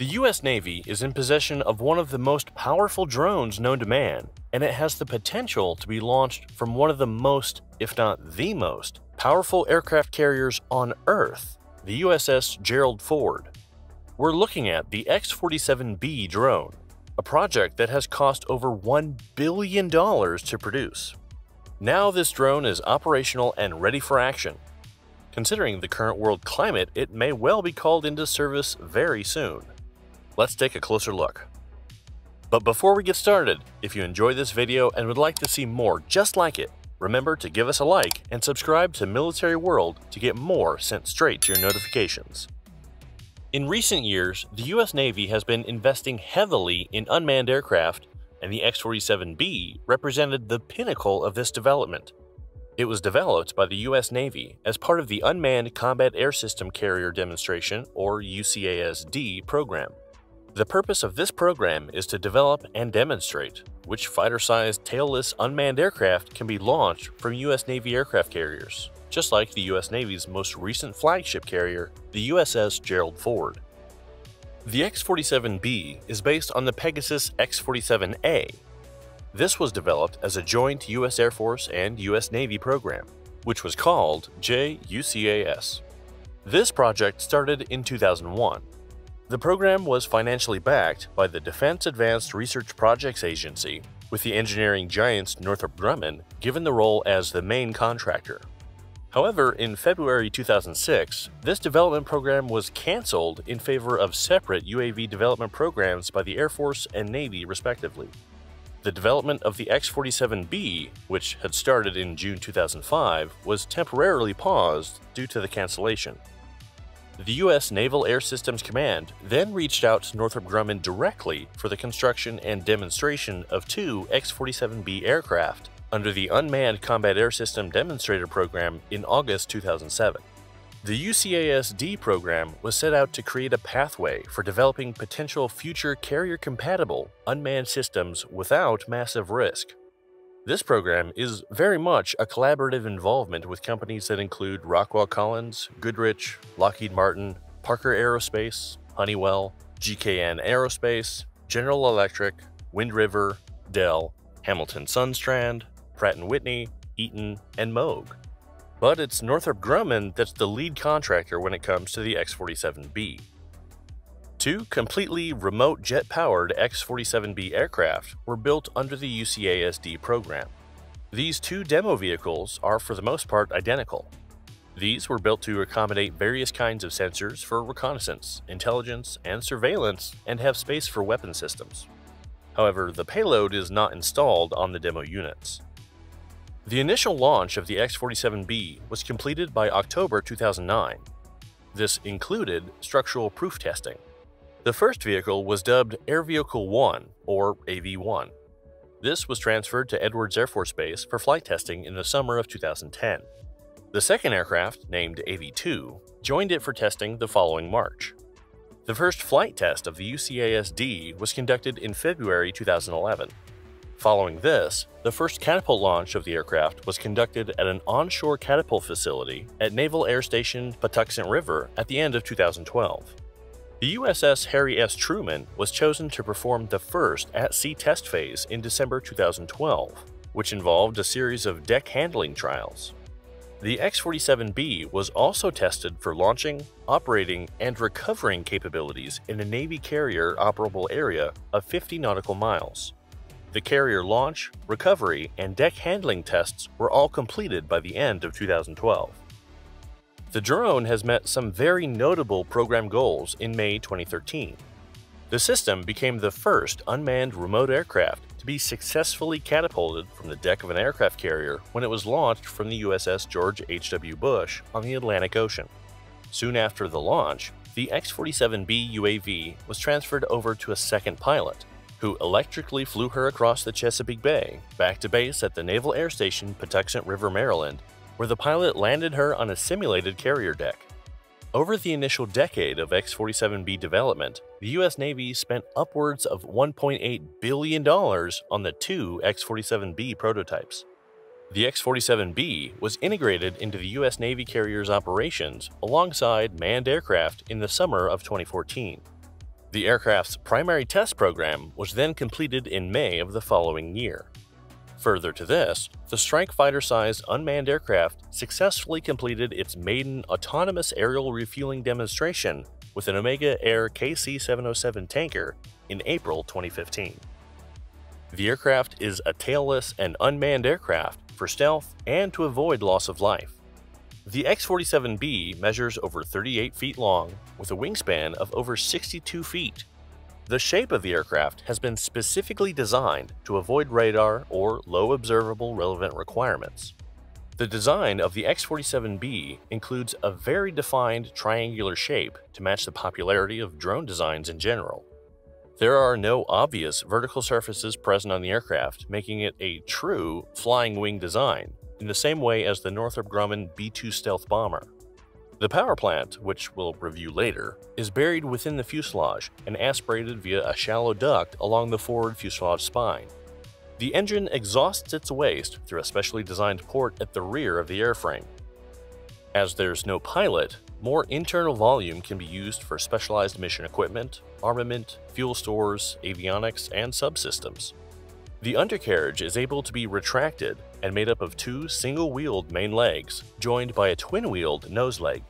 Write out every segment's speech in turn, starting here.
The US Navy is in possession of one of the most powerful drones known to man, and it has the potential to be launched from one of the most, if not the most, powerful aircraft carriers on Earth, the USS Gerald Ford. We're looking at the X 47B drone, a project that has cost over $1 billion to produce. Now this drone is operational and ready for action. Considering the current world climate, it may well be called into service very soon. Let's take a closer look. But before we get started, if you enjoyed this video and would like to see more just like it, remember to give us a like and subscribe to Military World to get more sent straight to your notifications. In recent years, the US Navy has been investing heavily in unmanned aircraft, and the X-47B represented the pinnacle of this development. It was developed by the US Navy as part of the Unmanned Combat Air System Carrier Demonstration, or UCASD, program. The purpose of this program is to develop and demonstrate which fighter-sized tailless unmanned aircraft can be launched from US Navy aircraft carriers just like the US Navy's most recent flagship carrier, the USS Gerald Ford. The X-47B is based on the Pegasus X-47A. This was developed as a joint US Air Force and US Navy program, which was called JUCAS. This project started in 2001. The program was financially backed by the Defense Advanced Research Projects Agency, with the engineering giants Northrop Grumman given the role as the main contractor. However, in February 2006, this development program was cancelled in favor of separate UAV development programs by the Air Force and Navy, respectively. The development of the X-47B, which had started in June 2005, was temporarily paused due to the cancellation. The U.S. Naval Air Systems Command then reached out to Northrop Grumman directly for the construction and demonstration of two X-47B aircraft, under the Unmanned Combat Air System Demonstrator Program in August 2007. The UCASD program was set out to create a pathway for developing potential future carrier-compatible unmanned systems without massive risk. This program is very much a collaborative involvement with companies that include Rockwell Collins, Goodrich, Lockheed Martin, Parker Aerospace, Honeywell, GKN Aerospace, General Electric, Wind River, Dell, Hamilton Sundstrand, Pratt & Whitney, Eaton, and Moog. But it's Northrop Grumman that's the lead contractor when it comes to the X-47B. Two completely remote jet-powered X-47B aircraft were built under the UCASD program. These two demo vehicles are for the most part identical. These were built to accommodate various kinds of sensors for reconnaissance, intelligence, and surveillance and have space for weapon systems. However, the payload is not installed on the demo units. The initial launch of the X-47B was completed by October 2009. This included structural proof testing. The first vehicle was dubbed Air Vehicle 1, or AV-1. This was transferred to Edwards Air Force Base for flight testing in the summer of 2010. The second aircraft, named AV-2, joined it for testing the following March. The first flight test of the UCASD was conducted in February 2011. Following this, the first catapult launch of the aircraft was conducted at an onshore catapult facility at Naval Air Station Patuxent River at the end of 2012. The USS Harry S. Truman was chosen to perform the first at-sea test phase in December 2012, which involved a series of deck handling trials. The X-47B was also tested for launching, operating, and recovering capabilities in a Navy carrier operable area of 50 nautical miles. The carrier launch, recovery, and deck handling tests were all completed by the end of 2012. The drone has met some very notable program goals in May 2013. The system became the first unmanned remote aircraft to be successfully catapulted from the deck of an aircraft carrier when it was launched from the USS George H.W. Bush on the Atlantic Ocean. Soon after the launch, the X-47B UAV was transferred over to a second pilot, who electrically flew her across the Chesapeake Bay, back to base at the Naval Air Station Patuxent River, Maryland, where the pilot landed her on a simulated carrier deck. Over the initial decade of X-47B development, the US Navy spent upwards of $1.8 billion on the two X-47B prototypes. The X-47B was integrated into the US Navy carrier's operations alongside manned aircraft in the summer of 2014. The aircraft's primary test program was then completed in May of the following year. Further to this, the strike fighter-sized unmanned aircraft successfully completed its maiden autonomous aerial refueling demonstration with an Omega Air KC-707 tanker in April 2015. The aircraft is a tailless and unmanned aircraft for stealth and to avoid loss of life. The X-47B measures over 38 feet long with a wingspan of over 62 feet the shape of the aircraft has been specifically designed to avoid radar or low observable relevant requirements. The design of the X-47B includes a very defined triangular shape to match the popularity of drone designs in general. There are no obvious vertical surfaces present on the aircraft, making it a true flying wing design, in the same way as the Northrop Grumman B-2 stealth bomber. The power plant, which we'll review later, is buried within the fuselage and aspirated via a shallow duct along the forward fuselage spine. The engine exhausts its waste through a specially designed port at the rear of the airframe. As there's no pilot, more internal volume can be used for specialized mission equipment, armament, fuel stores, avionics, and subsystems. The undercarriage is able to be retracted and made up of two single-wheeled main legs, joined by a twin-wheeled nose leg.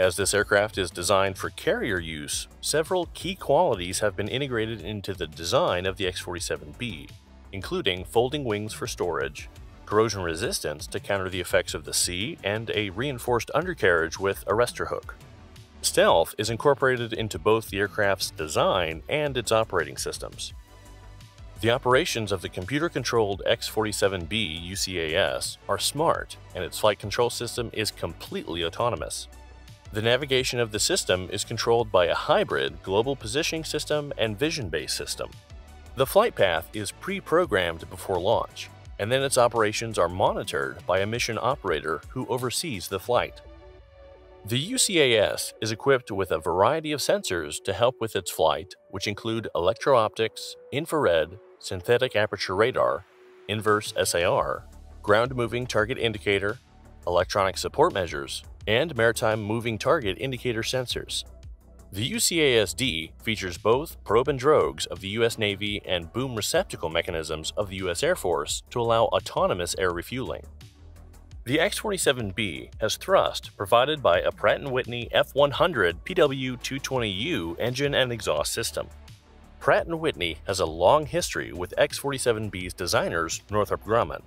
As this aircraft is designed for carrier use, several key qualities have been integrated into the design of the X-47B, including folding wings for storage, corrosion resistance to counter the effects of the sea, and a reinforced undercarriage with a arrestor hook. Stealth is incorporated into both the aircraft's design and its operating systems. The operations of the computer-controlled X-47B UCAS are smart, and its flight control system is completely autonomous. The navigation of the system is controlled by a hybrid global positioning system and vision-based system. The flight path is pre-programmed before launch, and then its operations are monitored by a mission operator who oversees the flight. The UCAS is equipped with a variety of sensors to help with its flight, which include electro-optics, infrared, synthetic aperture radar, inverse SAR, ground moving target indicator, electronic support measures, and maritime moving target indicator sensors. The UCASD features both probe and drogues of the U.S. Navy and boom receptacle mechanisms of the U.S. Air Force to allow autonomous air refueling. The X-47B has thrust provided by a Pratt & Whitney F100 PW220U engine and exhaust system. Pratt & Whitney has a long history with X-47B's designers Northrop Grumman,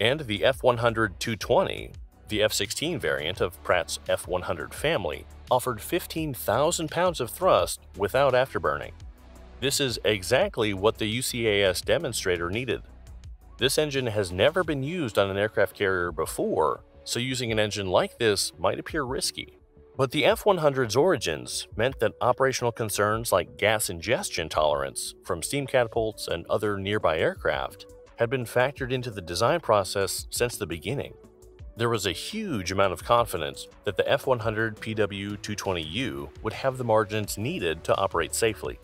and the F-100-220, the F-16 variant of Pratt's F-100 family, offered 15,000 pounds of thrust without afterburning. This is exactly what the UCAS demonstrator needed. This engine has never been used on an aircraft carrier before, so using an engine like this might appear risky. But the F-100's origins meant that operational concerns like gas ingestion tolerance from steam catapults and other nearby aircraft had been factored into the design process since the beginning. There was a huge amount of confidence that the F-100 PW-220U would have the margins needed to operate safely.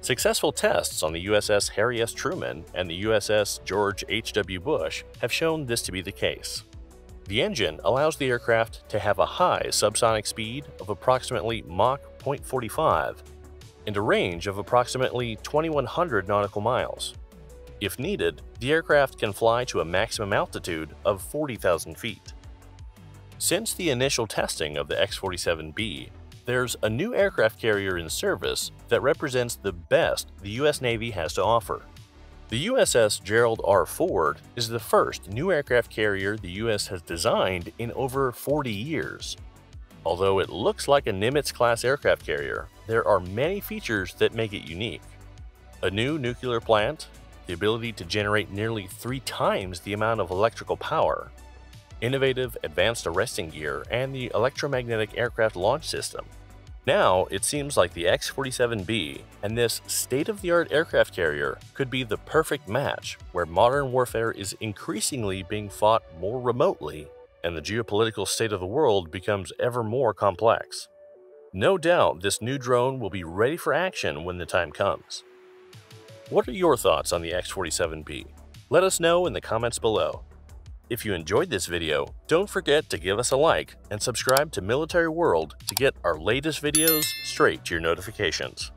Successful tests on the USS Harry S. Truman and the USS George H.W. Bush have shown this to be the case. The engine allows the aircraft to have a high subsonic speed of approximately Mach 0.45 and a range of approximately 2100 nautical miles. If needed, the aircraft can fly to a maximum altitude of 40,000 feet. Since the initial testing of the X-47B, there's a new aircraft carrier in service that represents the best the U.S. Navy has to offer. The USS Gerald R. Ford is the first new aircraft carrier the U.S. has designed in over 40 years. Although it looks like a Nimitz-class aircraft carrier, there are many features that make it unique. A new nuclear plant, the ability to generate nearly three times the amount of electrical power, innovative advanced arresting gear, and the electromagnetic aircraft launch system. Now, it seems like the X-47B and this state-of-the-art aircraft carrier could be the perfect match where modern warfare is increasingly being fought more remotely and the geopolitical state of the world becomes ever more complex. No doubt this new drone will be ready for action when the time comes. What are your thoughts on the X-47B? Let us know in the comments below. If you enjoyed this video, don't forget to give us a like and subscribe to Military World to get our latest videos straight to your notifications.